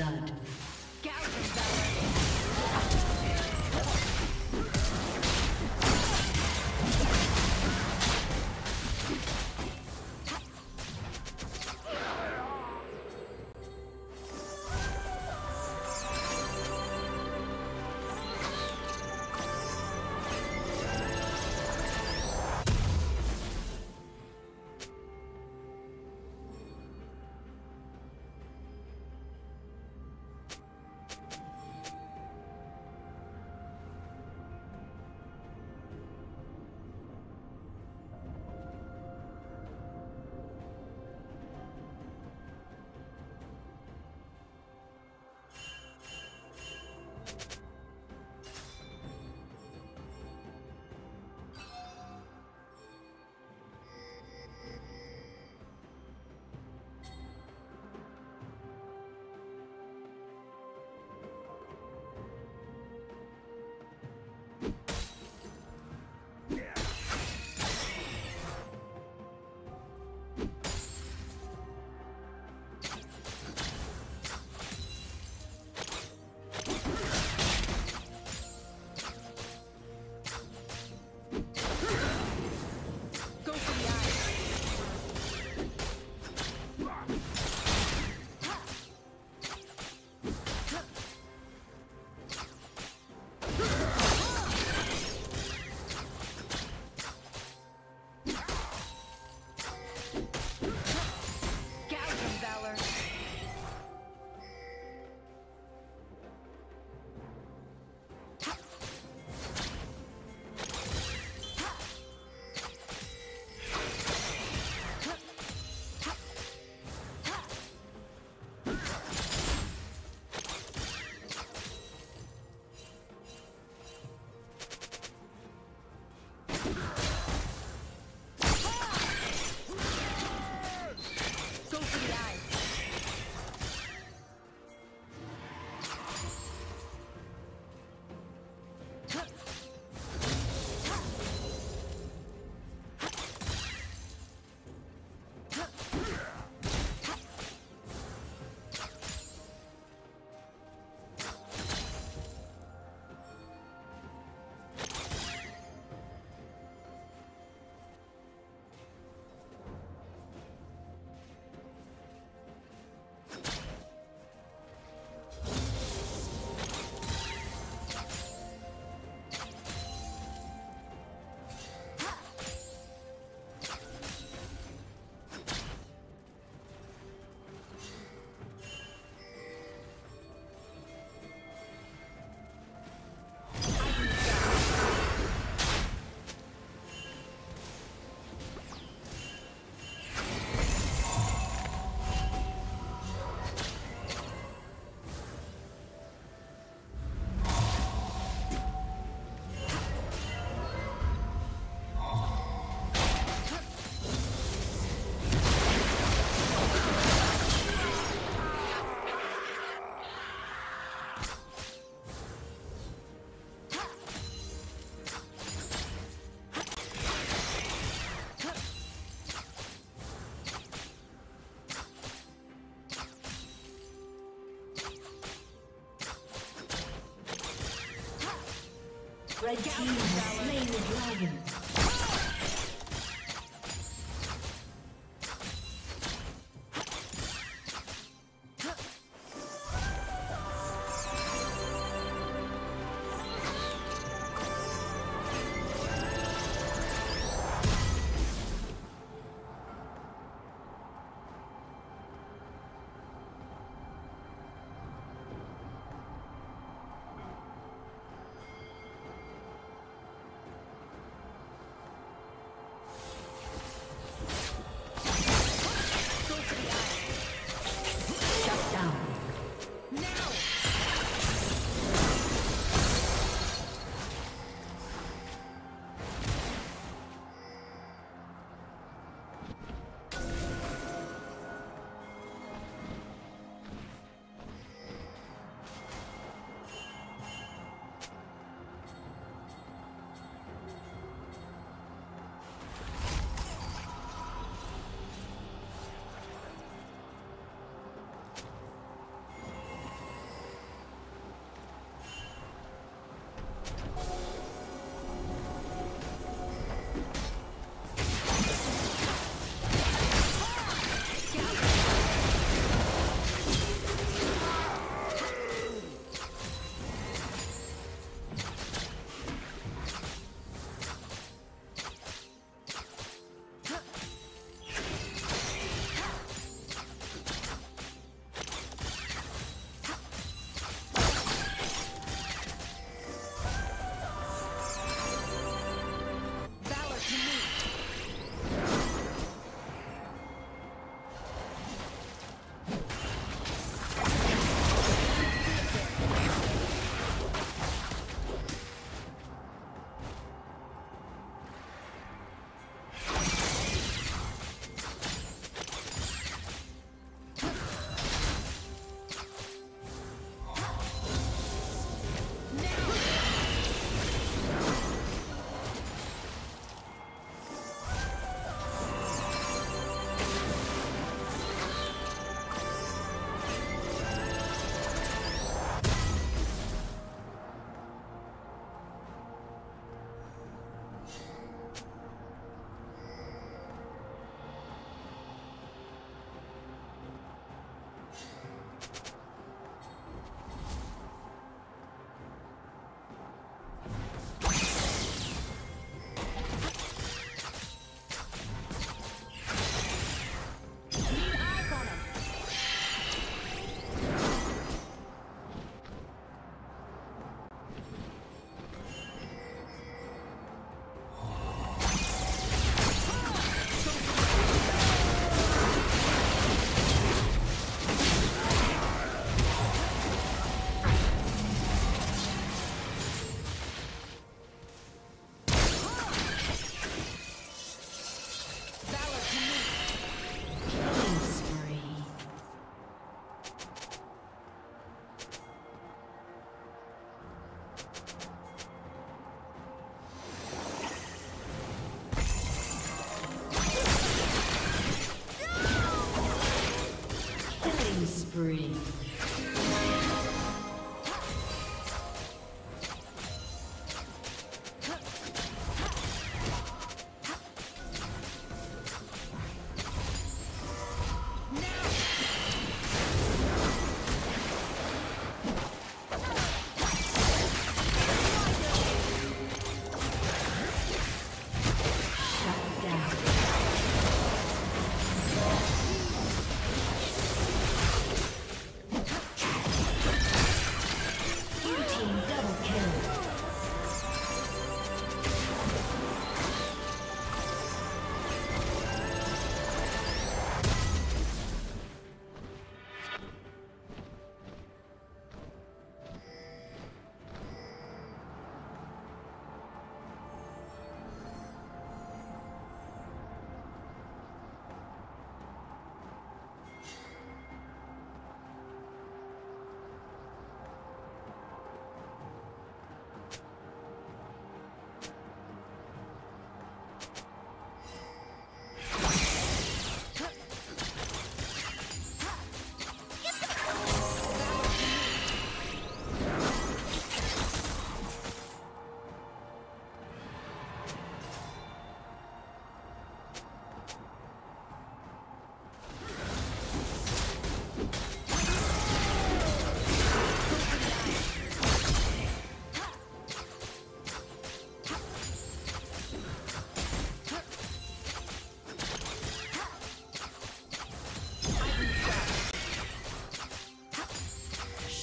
blood. The dragon.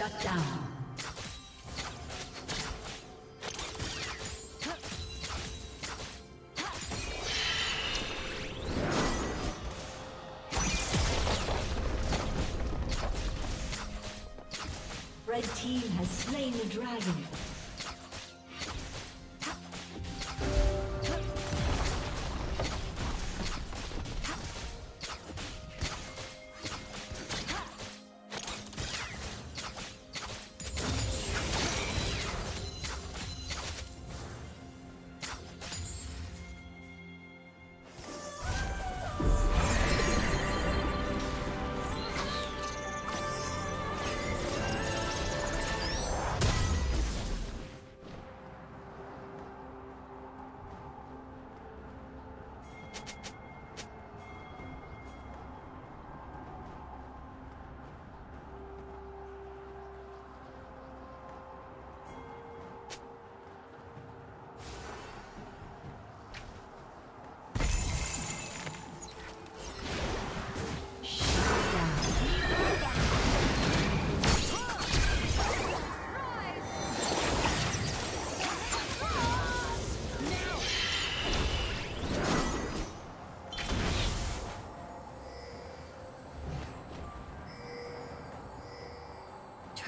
Shut down.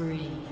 spree.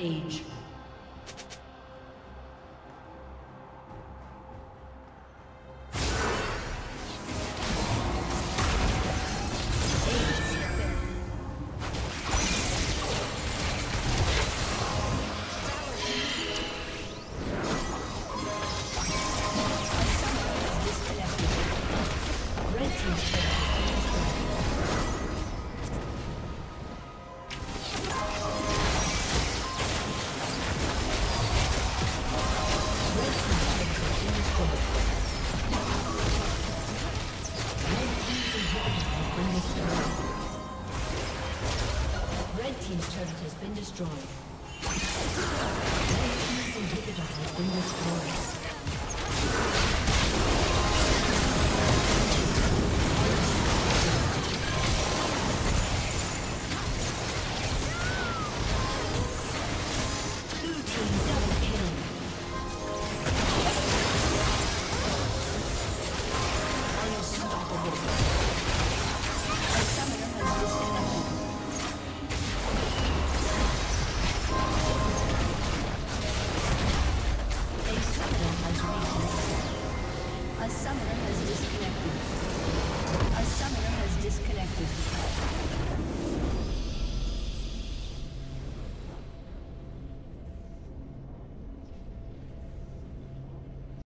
Age.